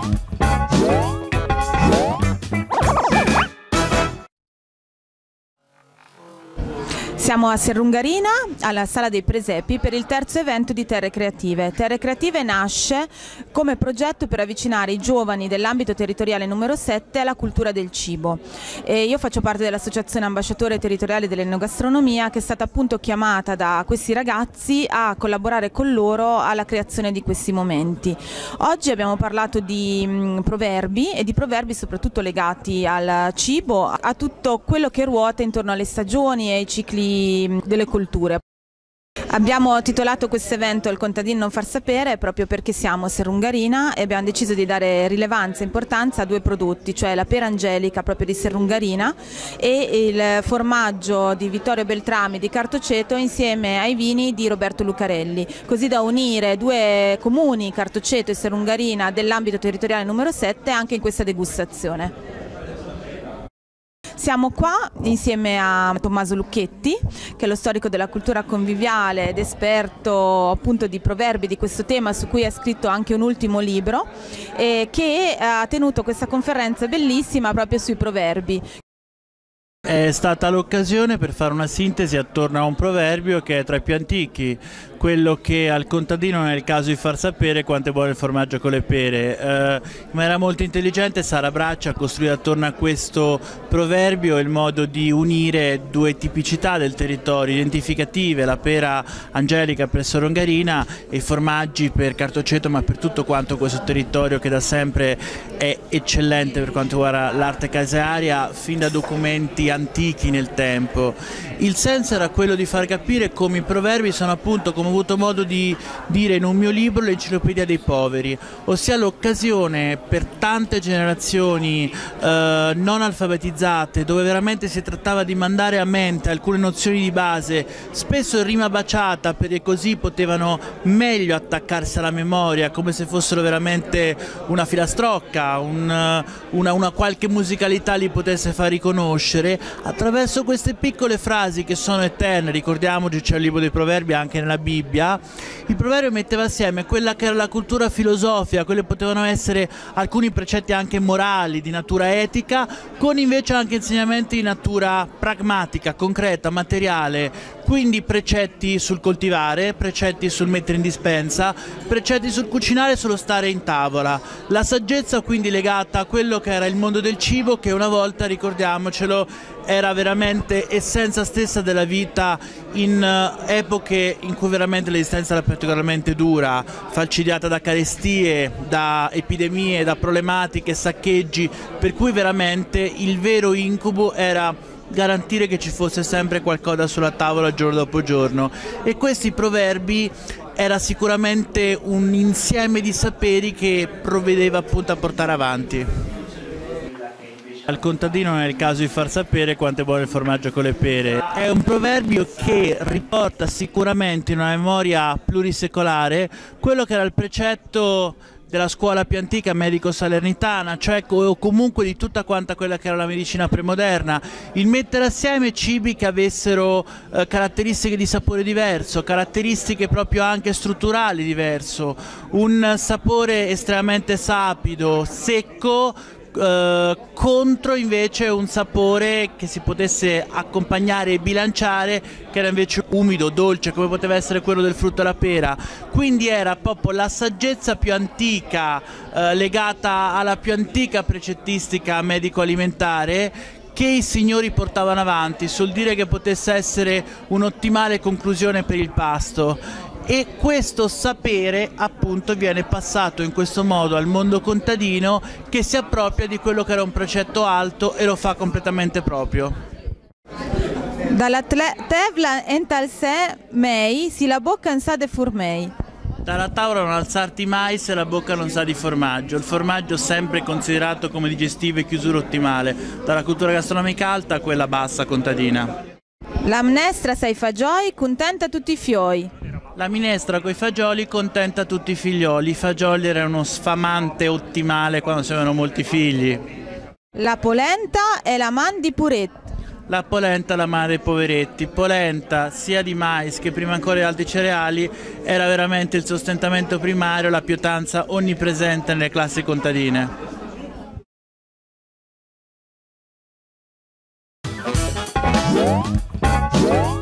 Bye. Siamo a Serrungarina, alla Sala dei Presepi, per il terzo evento di Terre Creative. Terre Creative nasce come progetto per avvicinare i giovani dell'ambito territoriale numero 7 alla cultura del cibo. E io faccio parte dell'Associazione Ambasciatore Territoriale dell'Enogastronomia che è stata appunto chiamata da questi ragazzi a collaborare con loro alla creazione di questi momenti. Oggi abbiamo parlato di mh, proverbi e di proverbi soprattutto legati al cibo, a tutto quello che ruota intorno alle stagioni e ai cicli delle culture. Abbiamo titolato questo evento Il contadino non far sapere proprio perché siamo Serrungarina e abbiamo deciso di dare rilevanza e importanza a due prodotti, cioè la pera angelica proprio di Serrungarina e il formaggio di Vittorio Beltrami di Cartoceto insieme ai vini di Roberto Lucarelli, così da unire due comuni, Cartoceto e Serrungarina, dell'ambito territoriale numero 7 anche in questa degustazione. Siamo qua insieme a Tommaso Lucchetti, che è lo storico della cultura conviviale ed esperto appunto di proverbi di questo tema, su cui ha scritto anche un ultimo libro, e che ha tenuto questa conferenza bellissima proprio sui proverbi. È stata l'occasione per fare una sintesi attorno a un proverbio che è tra i più antichi, quello che al contadino non è il caso di far sapere quanto è buono il formaggio con le pere. Eh, in maniera molto intelligente Sara Braccia ha costruito attorno a questo proverbio il modo di unire due tipicità del territorio identificative, la pera angelica per Sorongarina e i formaggi per Cartoceto, ma per tutto quanto questo territorio che da sempre è eccellente per quanto riguarda l'arte casearia, fin da documenti antichi nel tempo. Il senso era quello di far capire come i proverbi sono appunto come avuto modo di dire in un mio libro, l'enciclopedia dei poveri, ossia l'occasione per tante generazioni eh, non alfabetizzate, dove veramente si trattava di mandare a mente alcune nozioni di base, spesso in rima baciata, perché così potevano meglio attaccarsi alla memoria, come se fossero veramente una filastrocca, un, una, una qualche musicalità li potesse far riconoscere, attraverso queste piccole frasi che sono eterne, ricordiamoci c'è il libro dei proverbi anche nella Bibbia, Bibbia, il proverbio metteva assieme quella che era la cultura filosofica, quelli potevano essere alcuni precetti anche morali, di natura etica, con invece anche insegnamenti di natura pragmatica, concreta, materiale, quindi precetti sul coltivare, precetti sul mettere in dispensa, precetti sul cucinare e sullo stare in tavola. La saggezza quindi legata a quello che era il mondo del cibo che una volta, ricordiamocelo, era veramente essenza stessa della vita in eh, epoche in cui veramente l'esistenza era particolarmente dura, falcidiata da carestie, da epidemie, da problematiche, saccheggi, per cui veramente il vero incubo era garantire che ci fosse sempre qualcosa sulla tavola giorno dopo giorno e questi proverbi era sicuramente un insieme di saperi che provvedeva appunto a portare avanti. Al contadino non è il caso di far sapere quanto è buono il formaggio con le pere. È un proverbio che riporta sicuramente in una memoria plurisecolare quello che era il precetto della scuola più antica medico-salernitana, cioè o comunque di tutta quanta quella che era la medicina premoderna, il mettere assieme cibi che avessero eh, caratteristiche di sapore diverso, caratteristiche proprio anche strutturali diverso, un sapore estremamente sapido, secco, Uh, contro invece un sapore che si potesse accompagnare e bilanciare che era invece umido, dolce come poteva essere quello del frutto alla pera. Quindi era proprio la saggezza più antica uh, legata alla più antica precettistica medico-alimentare che i signori portavano avanti. Sul dire che potesse essere un'ottimale conclusione per il pasto e questo sapere appunto viene passato in questo modo al mondo contadino che si appropria di quello che era un precetto alto e lo fa completamente proprio. Dalla tevla ental se mei, si la bocca non sa de furmei. Dalla tavola non alzarti mai se la bocca non sa di formaggio. Il formaggio sempre considerato come digestivo e chiusura ottimale, dalla cultura gastronomica alta a quella bassa contadina. L'amnestra sei fagioi, contenta tutti i fioi. La minestra con i fagioli contenta tutti i figlioli. I fagioli erano uno sfamante ottimale quando si avevano molti figli. La polenta è la man di puret. la polenta la madre dei poveretti. Polenta sia di mais che prima ancora di altri cereali era veramente il sostentamento primario, la pietanza onnipresente nelle classi contadine. Yeah.